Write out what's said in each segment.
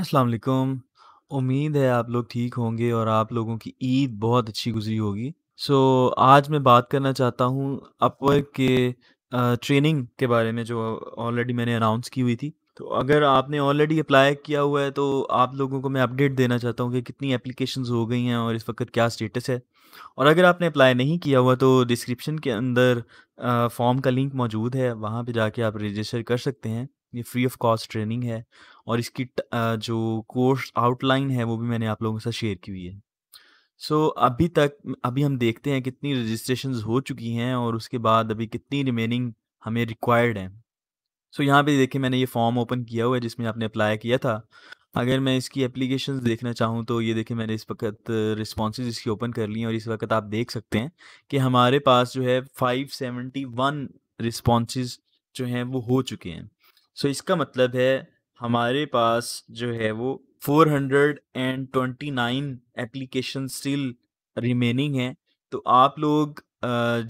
अस्सलाम वालेकुम। उम्मीद है आप लोग ठीक होंगे और आप लोगों की ईद बहुत अच्छी गुज़री होगी। सो आज मैं बात करना चाहता हूँ अपवर्क के ट्रेनिंग के बारे में जो ऑलरेडी मैंने अनाउंस की हुई थी। तो अगर आपने ऑलरेडी अप्लाई किया हुआ है तो आप लोगों को मैं अपडेट देना चाहता हूँ कि कितनी एप्लीकेशंस हो गई हैं और इस वक़्त क्या स्टेटस है। और अगर आपने अप्लाई नहीं किया हुआ तो डिस्क्रिप्शन के अंदर फॉर्म का लिंक मौजूद है, वहाँ पे जाके आप रजिस्टर कर सकते हैं। ये फ्री ऑफ़ कॉस्ट ट्रेनिंग है और इसकी जो कोर्स आउटलाइन है वो भी मैंने आप लोगों के साथ शेयर की हुई है। सो so, अभी तक अभी हम देखते हैं कितनी रजिस्ट्रेशन हो चुकी हैं और उसके बाद अभी कितनी रिमेनिंग हमें रिक्वायर्ड हैं। सो so, यहाँ पे देखिए मैंने ये फॉर्म ओपन किया हुआ है जिसमें आपने अप्लाई किया था। अगर मैं इसकी एप्लीकेशन देखना चाहूँ तो ये देखिए मैंने इस वक़्त रिस्पॉन्सेज़ इसकी ओपन कर ली और इस वक़्त आप देख सकते हैं कि हमारे पास जो है 571 रिस्पॉन्सेज़ जो हैं वो हो चुके हैं। सो इसका मतलब है हमारे पास जो है वो 429 एप्लीकेशन स्टिल रिमेनिंग हैं। तो आप लोग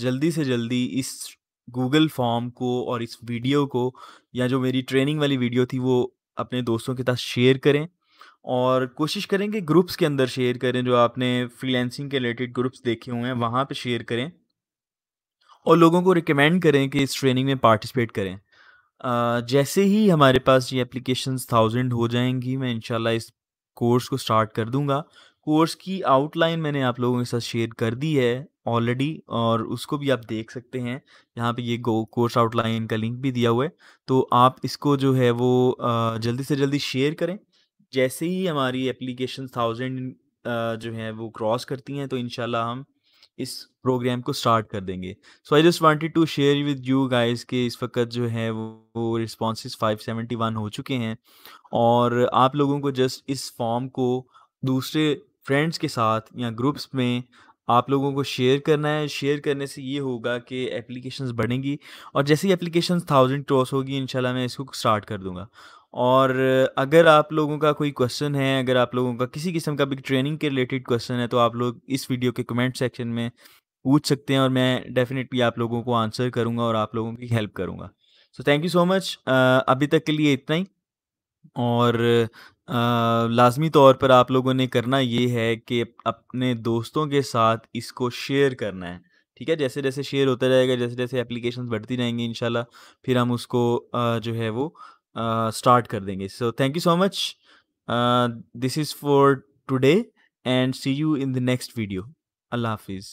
जल्दी से जल्दी इस गूगल फॉर्म को और इस वीडियो को या जो मेरी ट्रेनिंग वाली वीडियो थी वो अपने दोस्तों के साथ शेयर करें और कोशिश करें कि ग्रुप्स के अंदर शेयर करें जो आपने फ्रीलांसिंग के रिलेटेड ग्रुप्स देखे हुए हैं, वहाँ पे शेयर करें और लोगों को रिकमेंड करें कि इस ट्रेनिंग में पार्टिसिपेट करें जैसे ही हमारे पास ये एप्लीकेशंस थाउज़ेंड हो जाएँगी, मैं इनशाला इस कोर्स को स्टार्ट कर दूँगा। कोर्स की आउटलाइन मैंने आप लोगों के साथ शेयर कर दी है ऑलरेडी और उसको भी आप देख सकते हैं। यहाँ पे ये गो कोर्स आउटलाइन का लिंक भी दिया हुआ है। तो आप इसको जो है वो जल्दी से जल्दी शेयर करें। जैसे ही हमारी एप्लीकेशन थाउज़ेंड जो है वो क्रॉस करती हैं तो इनशाला हम इस प्रोग्राम को स्टार्ट कर देंगे। So I just wanted to share with you guys कि इस वक्त जो है वो रिस्पॉन्सेज 571 हो चुके हैं और आप लोगों को जस्ट इस फॉर्म को दूसरे फ्रेंड्स के साथ या ग्रुप्स में आप लोगों को शेयर करना है। शेयर करने से ये होगा कि एप्लीकेशंस बढ़ेंगी और जैसे ही एप्लीकेशंस थाउज़ेंड क्रॉस होगी, इंशाल्लाह मैं इसको स्टार्ट कर दूँगा। और अगर आप लोगों का कोई क्वेश्चन है अगर आप लोगों का किसी किस्म का भी ट्रेनिंग के रिलेटेड क्वेश्चन है तो आप लोग इस वीडियो के कमेंट सेक्शन में पूछ सकते हैं और मैं डेफिनेटली आप लोगों को आंसर करूँगा और आप लोगों की हेल्प करूँगा। So thank you so much अभी तक के लिए इतना ही। और लाज़मी तौर पर आप लोगों ने करना ये है कि अपने दोस्तों के साथ इसको शेयर करना है, ठीक है? जैसे-जैसे शेयर होता जाएगा, जैसे-जैसे एप्लीकेशन बढ़ती रहेंगी इंशाल्लाह फिर हम उसको अ, जो है वो स्टार्ट कर देंगे। So thank you so much uh, this is for today and see you in the next video. अल्लाह हाफ़िज़।